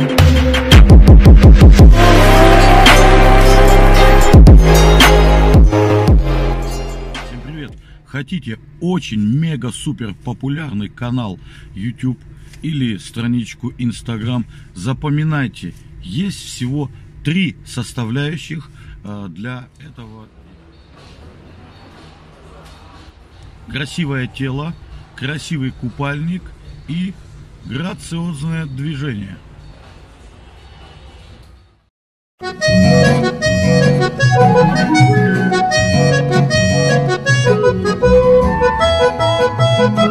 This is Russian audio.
Всем привет! Хотите очень мега-супер популярный канал YouTube или страничку Instagram? Запоминайте, есть всего три составляющих э, для этого. Красивое тело, красивый купальник и грациозное движение – Thank you.